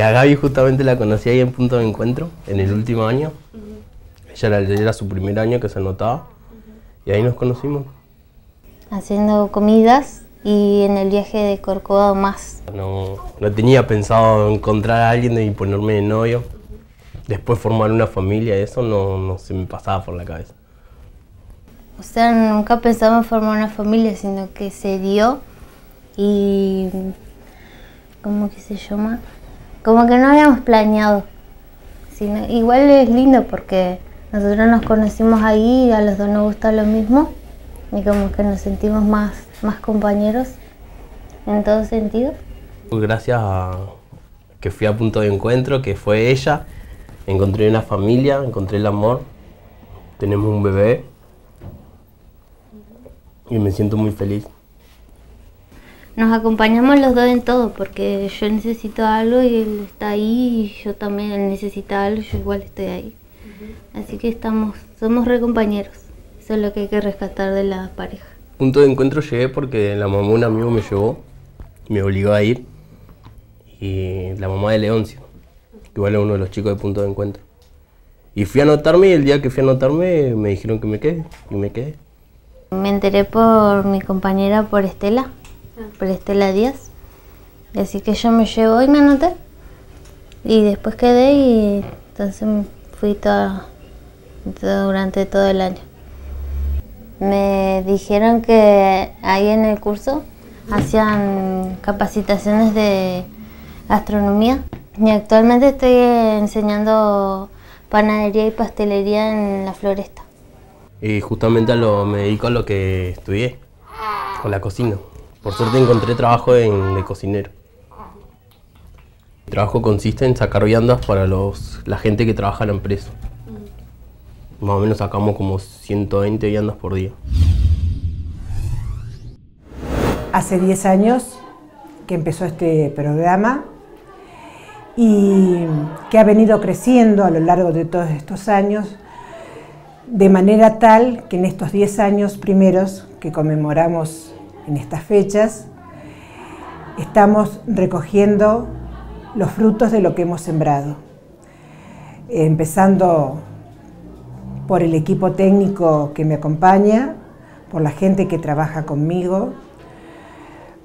Eh, a Gaby justamente la conocí ahí en punto de encuentro, en el último año. Ella era, era su primer año que se anotaba y ahí nos conocimos. Haciendo comidas y en el viaje de Corcovado más. No, no tenía pensado encontrar a alguien y ponerme de novio. Después formar una familia, eso no, no se me pasaba por la cabeza. O sea, nunca pensamos en formar una familia, sino que se dio y... ¿Cómo que se llama? Como que no habíamos planeado. Sino, igual es lindo porque nosotros nos conocimos ahí y a los dos nos gusta lo mismo y como que nos sentimos más, más compañeros en todo sentido. Gracias a que fui a punto de encuentro, que fue ella, encontré una familia, encontré el amor, tenemos un bebé y me siento muy feliz. Nos acompañamos los dos en todo, porque yo necesito algo y él está ahí, y yo también, él necesita algo, yo igual estoy ahí. Así que estamos, somos re compañeros. Eso es lo que hay que rescatar de la pareja. Punto de encuentro llegué porque la mamá de un amigo me llevó, me obligó a ir. Y la mamá de Leoncio, que igual es uno de los chicos de punto de encuentro. Y fui a anotarme y el día que fui a anotarme me dijeron que me quede y me quedé. Me enteré por mi compañera, por Estela, por Estela Díaz. Así que yo me llevo y me anoté. Y después quedé y entonces fui toda, durante todo el año. Me dijeron que ahí en el curso hacían capacitaciones de gastronomía y actualmente estoy enseñando panadería y pastelería en la floresta. Y justamente a lo, me dedico a lo que estudié, a la cocina. Por suerte encontré trabajo en- de cocinero. Mi trabajo consiste en sacar viandas para los, la gente que trabaja en la empresa. Más o menos sacamos como 120 viandas por día. Hace 10 años que empezó este programa y que ha venido creciendo a lo largo de todos estos años, de manera tal que en estos 10 años primeros que conmemoramos en estas fechas, estamos recogiendo los frutos de lo que hemos sembrado, empezando por el equipo técnico que me acompaña, por la gente que trabaja conmigo,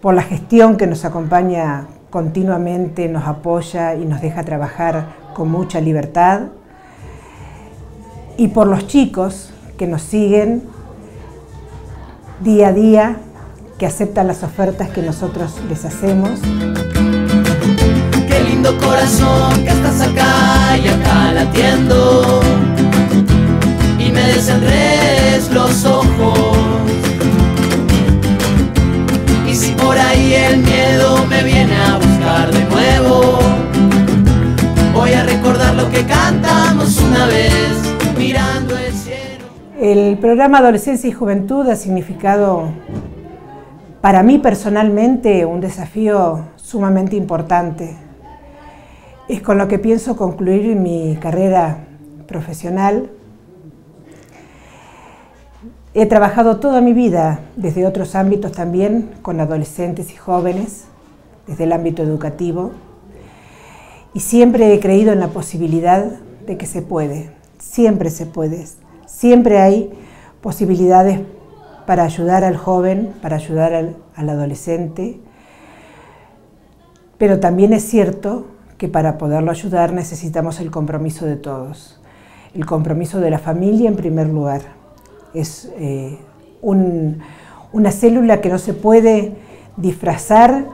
por la gestión que nos acompaña continuamente, nos apoya y nos deja trabajar con mucha libertad, y por los chicos que nos siguen día a día, que aceptan las ofertas que nosotros les hacemos. Qué lindo corazón que estás acá y acá latiendo y me desenredes los ojos. Y si por ahí el miedo me viene a buscar de nuevo, voy a recordar lo que cantamos una vez mirando el cielo. El programa Adolescencia y Juventud ha significado para mí personalmente un desafío sumamente importante. Es con lo que pienso concluir mi carrera profesional. He trabajado toda mi vida desde otros ámbitos también con adolescentes y jóvenes, desde el ámbito educativo, y siempre he creído en la posibilidad de que se puede, siempre se puede, siempre hay posibilidades para ayudar al joven, para ayudar al, adolescente, pero también es cierto que para poderlo ayudar necesitamos el compromiso de todos, el compromiso de la familia en primer lugar. Es eh, un- una célula que no se puede disfrazar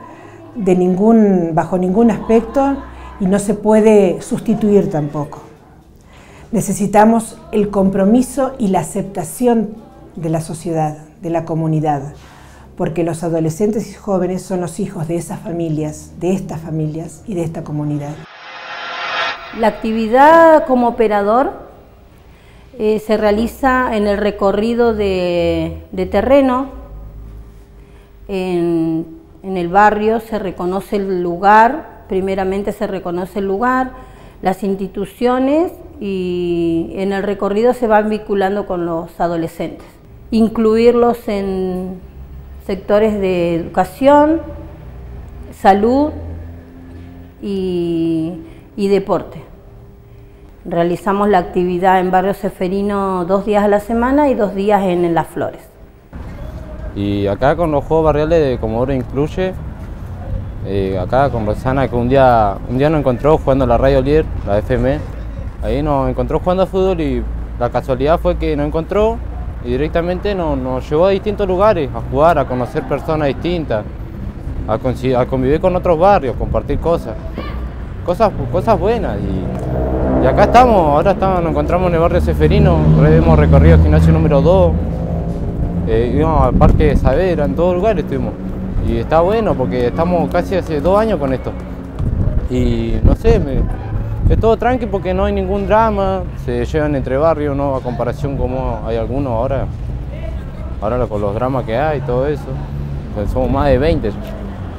de ningún, bajo ningún aspecto y no se puede sustituir tampoco. Necesitamos el compromiso y la aceptación de la sociedad, de la comunidad, porque los adolescentes y jóvenes son los hijos de esas familias, de estas familias y de esta comunidad. La actividad como operador eh, se realiza en el recorrido de, terreno. En, en el barrio se reconoce el lugar, primeramente se reconoce el lugar, las instituciones y en el recorrido se van vinculando con los adolescentes. Incluirlos en sectores de educación, salud y, deporte. Realizamos la actividad en Barrio Seferino dos días a la semana y dos días en, Las Flores. Y acá con los Juegos Barriales de Comodoro Incluye, eh, acá con Rosana que un día, un día nos encontró jugando la Radio Lier, la FM, ahí nos encontró jugando a fútbol y la casualidad fue que nos encontró y directamente nos, nos llevó a distintos lugares a jugar, a conocer personas distintas, a, a convivir con otros barrios, compartir cosas, cosas, cosas buenas. Y, y acá estamos, ahora estamos, nos encontramos en el barrio Seferino, hemos recorrido el gimnasio número 2, eh, íbamos al parque de Saavedra, en todos lugares estuvimos. Y está bueno porque estamos casi hace dos años con esto. Y no sé, es todo tranqui porque no hay ningún drama, se llevan entre barrios, ¿no? A comparación como hay algunos ahora, ahora con los dramas que hay y todo eso. Somos más de 20.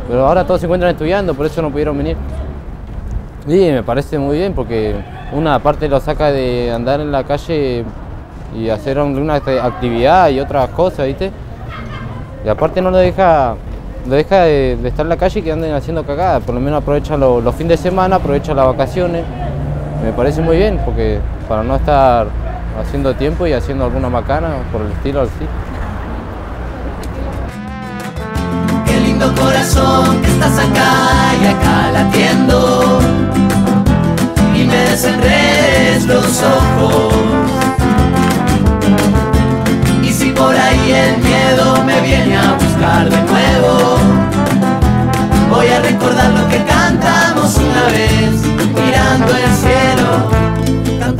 Pero ahora todos se encuentran estudiando, por eso no pudieron venir. Y me parece muy bien porque una parte lo saca de andar en la calle y hacer una actividad y otras cosas, ¿viste? Y aparte no lo deja, deja de, estar en la calle y que anden haciendo cagadas, por lo menos aprovecha los fines de semana, aprovecha las vacaciones. Me parece muy bien porque para no estar haciendo tiempo y haciendo alguna macana por el estilo así. Qué lindo corazón que estás acá y acá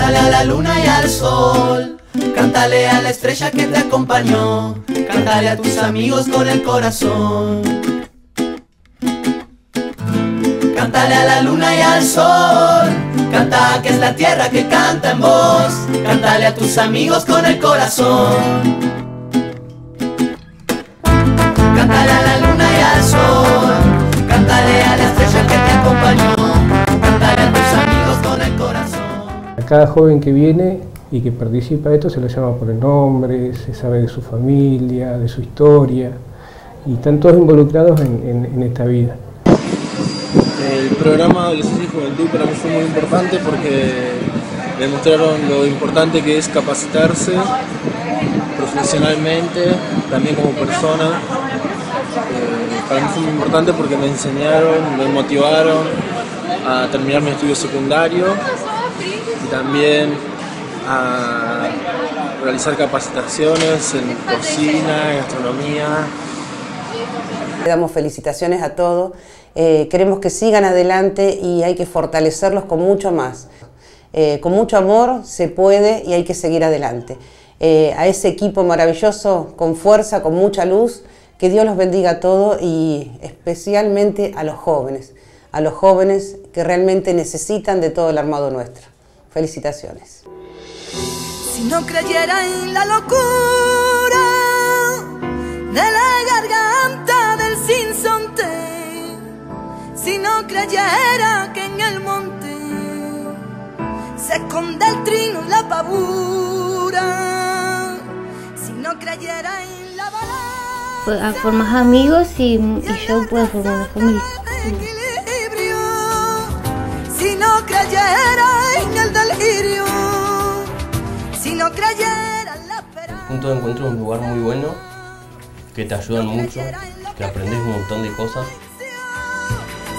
Cántale a la luna y al sol. Cántale a la estrella que te acompañó, cántale a tus amigos con el corazón. Cántale a la luna y al sol, canta que es la tierra que canta en voz, cántale a tus amigos con el corazón. Cántale a la luna y al sol, cántale a la estrella que te acompañó, cada joven que viene y que participa de esto se lo llama por el nombre, se sabe de su familia, de su historia, y están todos involucrados en esta vida. El programa Adolescencia y Juventud para mí fue muy importante porque demostraron lo importante que es capacitarse profesionalmente, también como persona. Eh, para mí fue muy importante porque me enseñaron, me motivaron a terminar mi estudio secundario y también a realizar capacitaciones en cocina, gastronomía. Le damos felicitaciones a todos eh, queremos que sigan adelante y hay que fortalecerlos con mucho más. Eh, con mucho amor se puede y hay que seguir adelante. Eh, a ese equipo maravilloso, con fuerza, con mucha luz, que Dios los bendiga a todos y especialmente a los jóvenes, a los jóvenes que realmente necesitan de todo el armado nuestro. Felicitaciones. Si no creyera en la locura de la garganta del sinsonte, si no creyera que en el monte se esconde el trino la pavura, si no creyera en la balada, formas amigos y, y yo puedo formar una familia. Si no creyera Punto de encuentro es un lugar muy bueno, que te ayudan mucho, que aprendes un montón de cosas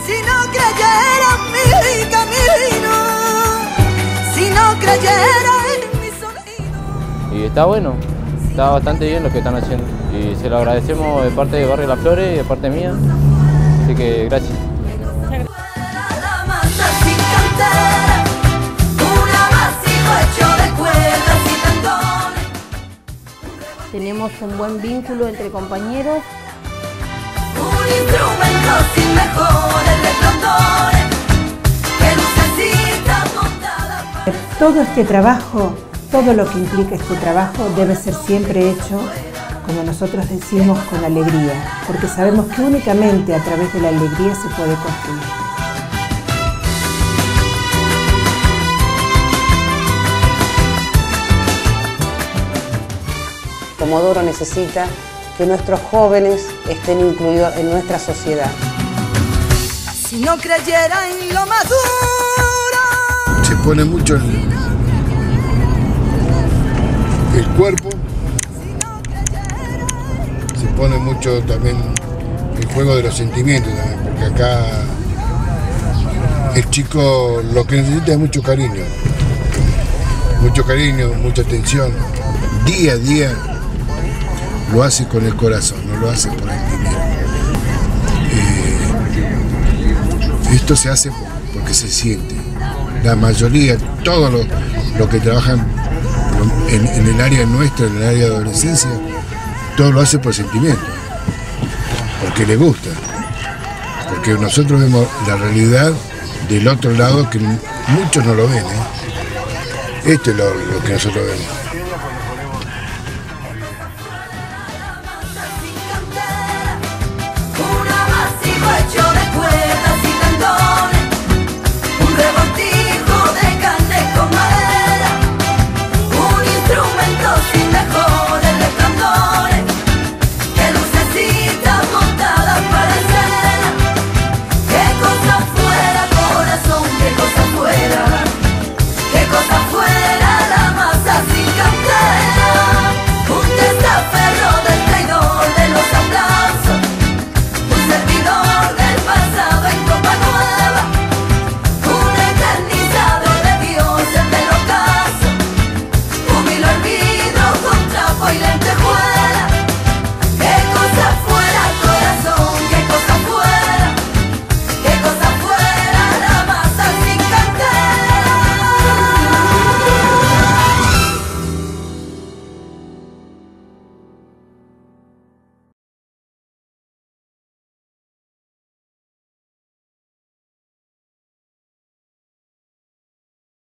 si no creyera en mi camino, si no creyera en mi sonido. Y está bueno, está bastante bien lo que están haciendo. Y se lo agradecemos de parte de Barrio Las Flores y de parte mía. Así que gracias. Tenemos un buen vínculo entre compañeros todo este trabajo, todo lo que implica este trabajo debe ser siempre hecho, como nosotros decimos, con alegría, porque sabemos que únicamente a través de la alegría se puede construir. Comodoro necesita que nuestros jóvenes estén incluidos en nuestra sociedad. si no creyera en lo más duro. Se pone mucho el, el cuerpo, se pone mucho también el juego de los sentimientos también, porque acá el chico lo que necesita es mucho cariño, mucho cariño, mucha atención, día a día lo hace con el corazón, no lo hace por el dinero. Eh, esto se hace porque se siente. La mayoría, todos los, los que trabajan en, el área nuestra, en el área de adolescencia, todo lo hace por sentimiento, porque le gusta, porque nosotros vemos la realidad del otro lado que muchos no lo ven. ¿eh? Esto es lo que nosotros vemos.